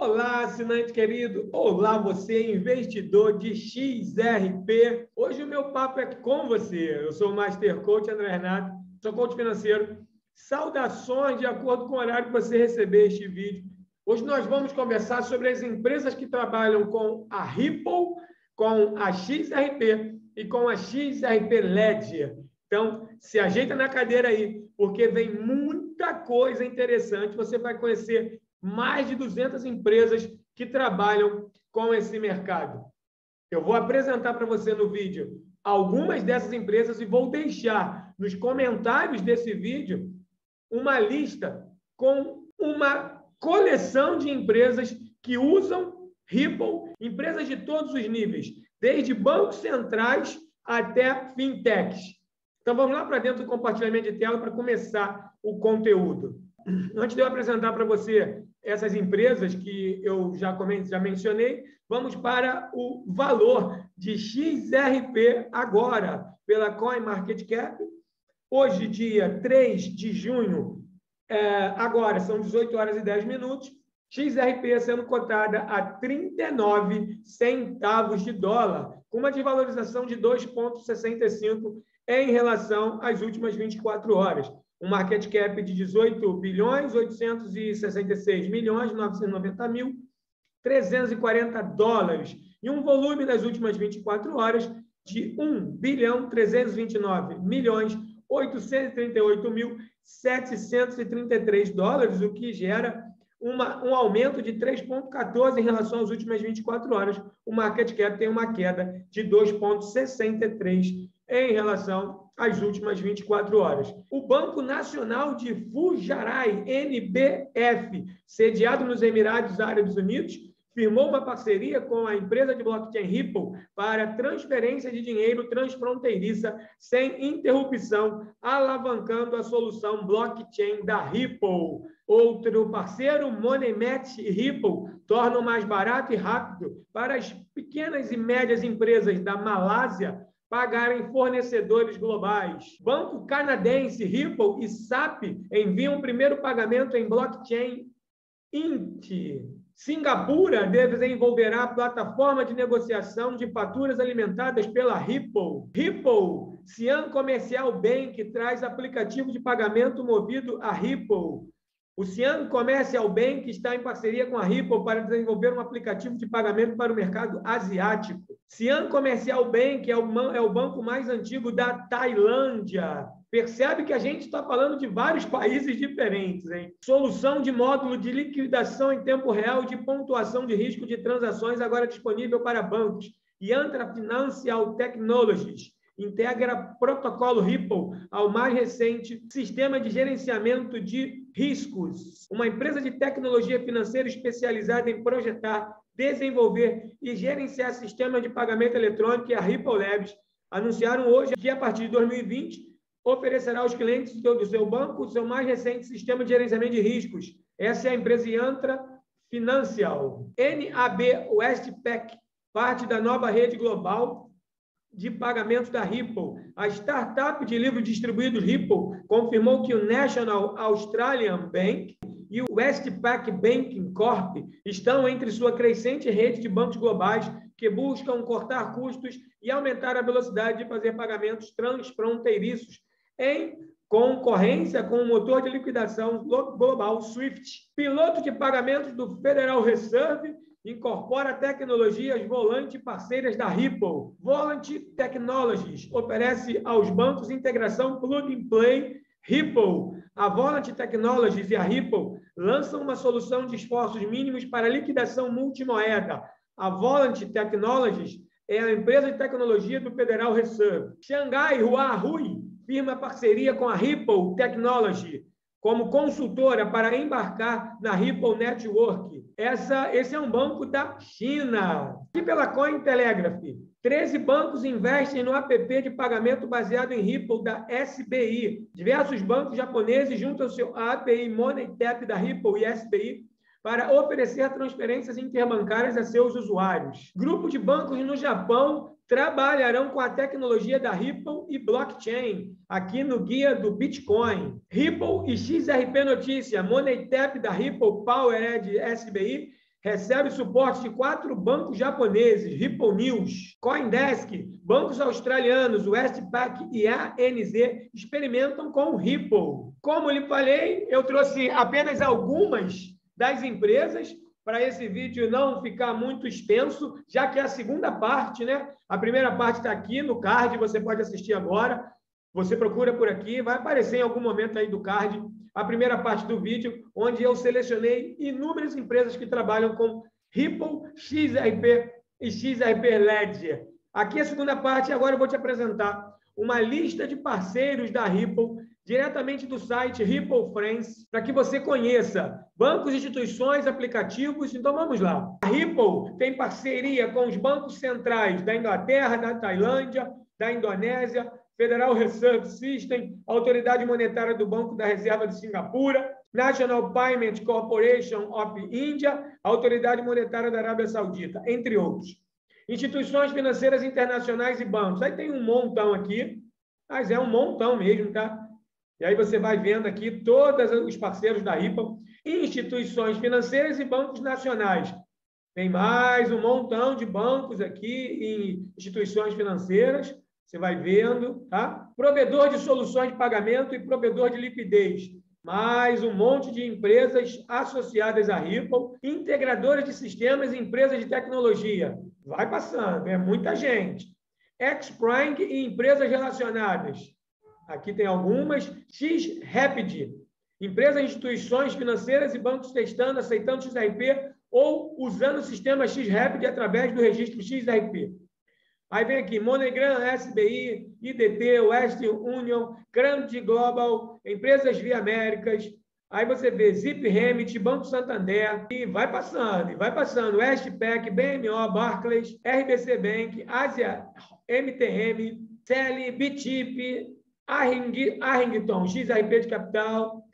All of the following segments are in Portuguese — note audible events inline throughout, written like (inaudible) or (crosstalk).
Olá, assinante querido! Olá, você, investidor de XRP! Hoje o meu papo é com você. Eu sou o Master Coach André Renato, sou coach financeiro. Saudações de acordo com o horário que você receber este vídeo. Hoje nós vamos conversar sobre as empresas que trabalham com a Ripple, com a XRP e com a XRP Ledger. Então, se ajeita na cadeira aí, porque vem muita coisa interessante. Você vai conhecer mais de 200 empresas que trabalham com esse mercado. Eu vou apresentar para você no vídeo algumas dessas empresas e vou deixar nos comentários desse vídeo uma lista com uma coleção de empresas que usam Ripple, empresas de todos os níveis, desde bancos centrais até fintechs. Então vamos lá para dentro do compartilhamento de tela para começar o conteúdo. Antes de eu apresentar para você essas empresas que eu já, já mencionei, vamos para o valor de XRP agora, pela CoinMarketCap. Hoje, dia 3 de junho, é, agora são 18 horas e 10 minutos, XRP sendo cotada a 39 centavos de dólar, com uma desvalorização de 2,65 em relação às últimas 24 horas um market cap de 18 bilhões 866 milhões 990 mil 340 dólares e um volume nas últimas 24 horas de 1 bilhão 329 milhões 838 mil 733 dólares, o que gera uma, um aumento de 3,14 em relação às últimas 24 horas. O market cap tem uma queda de 2,63 em relação às últimas 24 horas. O Banco Nacional de Fujairah, NBF, sediado nos Emirados Árabes Unidos, firmou uma parceria com a empresa de blockchain Ripple para transferência de dinheiro transfronteiriça sem interrupção, alavancando a solução blockchain da Ripple. Outro parceiro, MoneyMatch e Ripple, tornam mais barato e rápido para as pequenas e médias empresas da Malásia pagarem fornecedores globais. Banco canadense Ripple e SAP enviam o primeiro pagamento em blockchain INT. Singapura desenvolverá plataforma de negociação de faturas alimentadas pela Ripple. Ripple, Cian Comercial Bank traz aplicativo de pagamento movido a Ripple. O Cian Commercial Bank está em parceria com a Ripple para desenvolver um aplicativo de pagamento para o mercado asiático. Cian Commercial Bank é o, é o banco mais antigo da Tailândia. Percebe que a gente está falando de vários (laughs) países diferentes, hein? Solução de módulo de liquidação em tempo real de pontuação de risco de transações agora disponível para bancos. Yantra Financial Technologies integra protocolo Ripple ao mais recente sistema de gerenciamento de riscos. Uma empresa de tecnologia financeira especializada em projetar desenvolver e gerenciar sistemas de pagamento eletrônico e a Ripple Labs anunciaram hoje que, a partir de 2020, oferecerá aos clientes do seu banco o seu mais recente sistema de gerenciamento de riscos. Essa é a empresa Yantra Financial. NAB Westpac, parte da nova rede global de pagamentos da Ripple. A startup de livros distribuídos Ripple confirmou que o National Australian Bank e o Westpac Banking Corp estão entre sua crescente rede de bancos globais que buscam cortar custos e aumentar a velocidade de fazer pagamentos transfronteiriços em concorrência com o motor de liquidação global SWIFT. Piloto de pagamentos do Federal Reserve incorpora tecnologias volante parceiras da Ripple. Volant Technologies oferece aos bancos integração plug and play Ripple a Volant Technologies e a Ripple lançam uma solução de esforços mínimos para liquidação multimoeda. A Volant Technologies é a empresa de tecnologia do Federal Reserve. Xangai Huawei firma parceria com a Ripple Technology como consultora para embarcar na Ripple Network. Essa, esse é um banco da China. E pela Cointelegraph, 13 bancos investem no app de pagamento baseado em Ripple da SBI. Diversos bancos japoneses juntam seu API MoneyTap da Ripple e SBI para oferecer transferências interbancárias a seus usuários. Grupo de bancos no Japão trabalharão com a tecnologia da Ripple e blockchain, aqui no guia do Bitcoin. Ripple e XRP Notícia, MoneyTap da Ripple, Powered SBI recebe suporte de quatro bancos japoneses, Ripple News, Coindesk, bancos australianos, Westpac e ANZ experimentam com o Ripple. Como lhe falei, eu trouxe apenas algumas das empresas para esse vídeo não ficar muito extenso, já que é a segunda parte, né? A primeira parte está aqui no card, você pode assistir agora. Você procura por aqui, vai aparecer em algum momento aí do card a primeira parte do vídeo, onde eu selecionei inúmeras empresas que trabalham com Ripple, XRP e XRP Ledger. Aqui é a segunda parte, agora eu vou te apresentar uma lista de parceiros da Ripple diretamente do site Ripple Friends, para que você conheça bancos, instituições, aplicativos. Então vamos lá. A Ripple tem parceria com os bancos centrais da Inglaterra, da Tailândia, da Indonésia, Federal Reserve System, Autoridade Monetária do Banco da Reserva de Singapura, National Payment Corporation of India, Autoridade Monetária da Arábia Saudita, entre outros. Instituições financeiras internacionais e bancos. Aí tem um montão aqui, mas é um montão mesmo, tá? E aí você vai vendo aqui todos os parceiros da IPA, instituições financeiras e bancos nacionais. Tem mais um montão de bancos aqui e instituições financeiras. Você vai vendo, tá? Provedor de soluções de pagamento e provedor de liquidez. Mais um monte de empresas associadas à Ripple, integradoras de sistemas e empresas de tecnologia. Vai passando, é muita gente. X-Prime e empresas relacionadas. Aqui tem algumas. X-Rapid, empresas, instituições financeiras e bancos testando, aceitando XRP ou usando o sistema X-Rapid através do registro XRP. Aí vem aqui, MoneyGram, SBI, IDT, West Union, Grand Global, Empresas Via Américas. Aí você vê Zip Remit, Banco Santander, e vai passando, e vai passando. Westpac, BMO, Barclays, RBC Bank, Asia, MTM, CELI, Bitip, Arrington, XRP de Capital.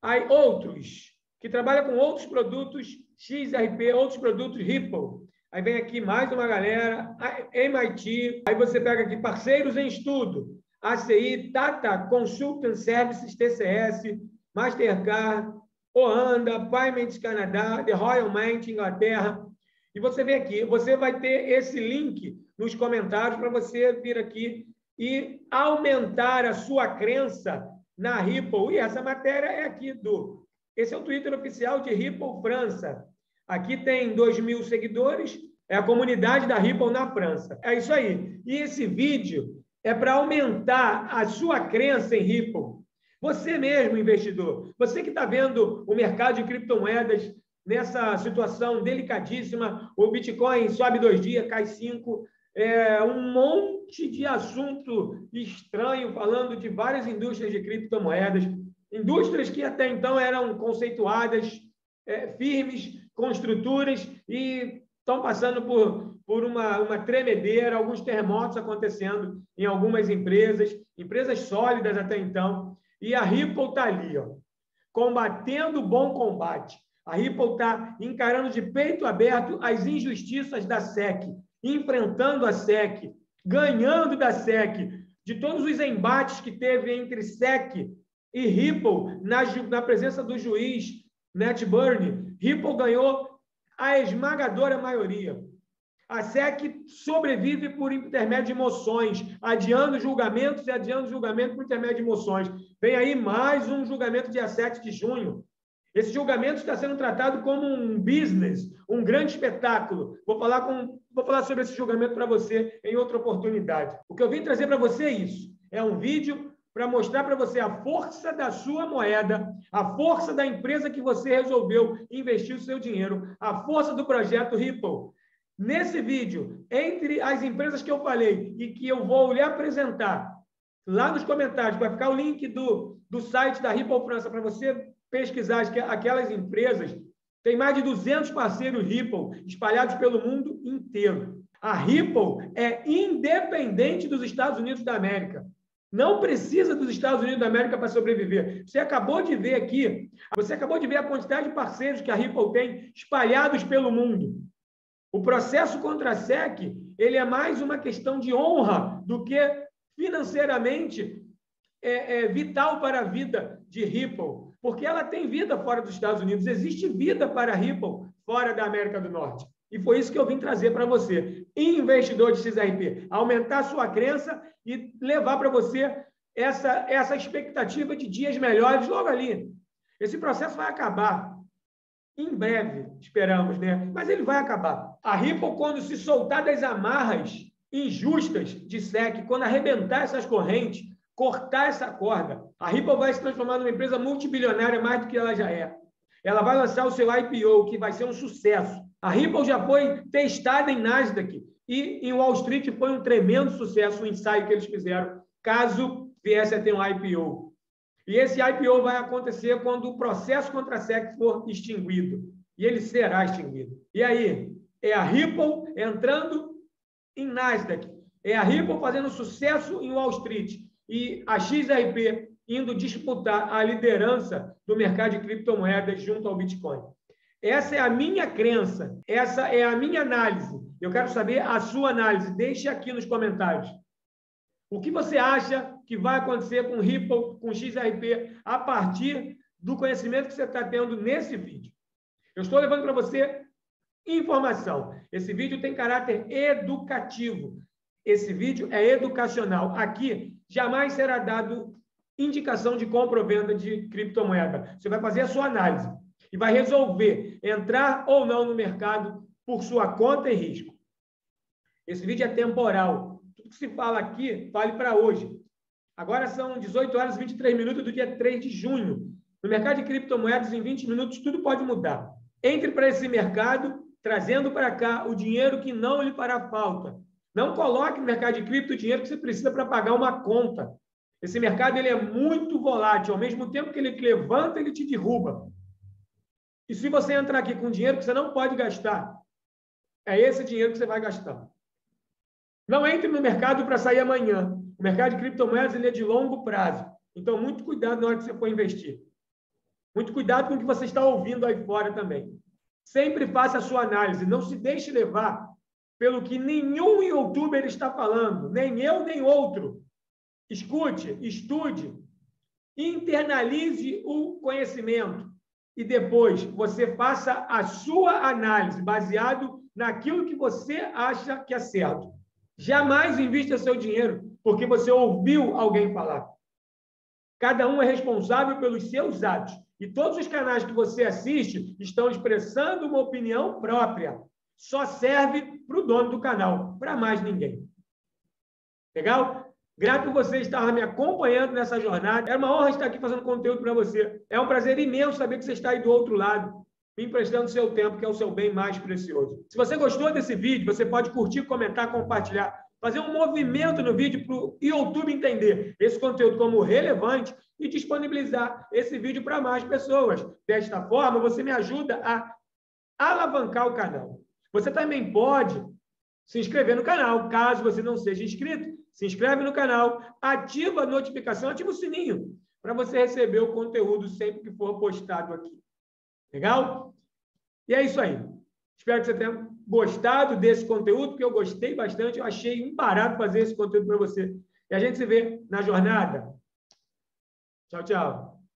Aí outros, que trabalham com outros produtos XRP, outros produtos Ripple. Aí vem aqui mais uma galera, MIT, aí você pega aqui parceiros em estudo, ACI, Tata Consultant Services, TCS, Mastercard, Oanda, Payments Canadá, The Royal Mint, Inglaterra. E você vem aqui, você vai ter esse link nos comentários para você vir aqui e aumentar a sua crença na Ripple. E essa matéria é aqui do. Esse é o Twitter oficial de Ripple França. Aqui tem 2 mil seguidores, é a comunidade da Ripple na França. É isso aí. E esse vídeo é para aumentar a sua crença em Ripple. Você mesmo, investidor, você que está vendo o mercado de criptomoedas nessa situação delicadíssima, o Bitcoin sobe dois dias, cai cinco, é, um monte de assunto estranho falando de várias indústrias de criptomoedas, indústrias que até então eram conceituadas é, firmes, com estruturas e estão passando por, por uma, uma tremedeira, alguns terremotos acontecendo em algumas empresas, empresas sólidas até então, e a Ripple está ali, ó, combatendo o bom combate. A Ripple está encarando de peito aberto as injustiças da SEC, enfrentando a SEC, ganhando da SEC, de todos os embates que teve entre SEC e Ripple na, na presença do juiz Matt Ripple ganhou a esmagadora maioria. A SEC sobrevive por intermédio de emoções, adiando julgamentos e adiando julgamento por intermédio de emoções. Vem aí mais um julgamento dia 7 de junho. Esse julgamento está sendo tratado como um business, um grande espetáculo. Vou falar, com, vou falar sobre esse julgamento para você em outra oportunidade. O que eu vim trazer para você é isso. É um vídeo para mostrar para você a força da sua moeda, a força da empresa que você resolveu investir o seu dinheiro, a força do projeto Ripple. Nesse vídeo, entre as empresas que eu falei e que eu vou lhe apresentar, lá nos comentários vai ficar o link do, do site da Ripple França para você pesquisar aquelas empresas. Tem mais de 200 parceiros Ripple espalhados pelo mundo inteiro. A Ripple é independente dos Estados Unidos da América. Não precisa dos Estados Unidos da América para sobreviver. Você acabou de ver aqui, você acabou de ver a quantidade de parceiros que a Ripple tem espalhados pelo mundo. O processo contra a SEC, ele é mais uma questão de honra do que financeiramente é, é vital para a vida de Ripple, porque ela tem vida fora dos Estados Unidos. Existe vida para a Ripple fora da América do Norte. E foi isso que eu vim trazer para você. Investidor de XRP, aumentar sua crença e levar para você essa, essa expectativa de dias melhores logo ali. Esse processo vai acabar. Em breve, esperamos, né? Mas ele vai acabar. A Ripple, quando se soltar das amarras injustas de SEC, quando arrebentar essas correntes, cortar essa corda, a Ripple vai se transformar numa empresa multibilionária mais do que ela já é. Ela vai lançar o seu IPO, que vai ser um sucesso. A Ripple já foi testada em Nasdaq e em Wall Street foi um tremendo sucesso o ensaio que eles fizeram, caso viesse a ter um IPO. E esse IPO vai acontecer quando o processo contra a SEC for extinguido. E ele será extinguido. E aí? É a Ripple entrando em Nasdaq. É a Ripple fazendo sucesso em Wall Street. E a XRP indo disputar a liderança do mercado de criptomoedas junto ao Bitcoin. Essa é a minha crença, essa é a minha análise. Eu quero saber a sua análise. Deixe aqui nos comentários. O que você acha que vai acontecer com Ripple, com XRP, a partir do conhecimento que você está tendo nesse vídeo? Eu estou levando para você informação. Esse vídeo tem caráter educativo. Esse vídeo é educacional. Aqui jamais será dado indicação de compra ou venda de criptomoeda. Você vai fazer a sua análise e vai resolver entrar ou não no mercado por sua conta e risco. Esse vídeo é temporal. Tudo que se fala aqui, vale para hoje. Agora são 18 horas e 23 minutos do dia 3 de junho. No mercado de criptomoedas, em 20 minutos, tudo pode mudar. Entre para esse mercado, trazendo para cá o dinheiro que não lhe fará falta. Não coloque no mercado de cripto o dinheiro que você precisa para pagar uma conta. Esse mercado ele é muito volátil. Ao mesmo tempo que ele te levanta, ele te derruba. E se você entrar aqui com dinheiro que você não pode gastar, é esse dinheiro que você vai gastar. Não entre no mercado para sair amanhã. O mercado de criptomoedas ele é de longo prazo. Então, muito cuidado na hora que você for investir. Muito cuidado com o que você está ouvindo aí fora também. Sempre faça a sua análise. Não se deixe levar pelo que nenhum youtuber está falando, nem eu, nem outro. Escute, estude, internalize o conhecimento e depois você faça a sua análise baseado naquilo que você acha que é certo. Jamais invista seu dinheiro porque você ouviu alguém falar. Cada um é responsável pelos seus atos. E todos os canais que você assiste estão expressando uma opinião própria. Só serve para o dono do canal, para mais ninguém. Legal? Grato por você estar me acompanhando nessa jornada. É uma honra estar aqui fazendo conteúdo para você. É um prazer imenso saber que você está aí do outro lado, me emprestando seu tempo, que é o seu bem mais precioso. Se você gostou desse vídeo, você pode curtir, comentar, compartilhar, fazer um movimento no vídeo para o YouTube entender esse conteúdo como relevante e disponibilizar esse vídeo para mais pessoas. Desta forma, você me ajuda a alavancar o canal. Você também pode se inscrever no canal, caso você não seja inscrito se inscreve no canal, ativa a notificação, ativa o sininho para você receber o conteúdo sempre que for postado aqui. Legal? E é isso aí. Espero que você tenha gostado desse conteúdo, porque eu gostei bastante, eu achei um barato fazer esse conteúdo para você. E a gente se vê na jornada. Tchau, tchau.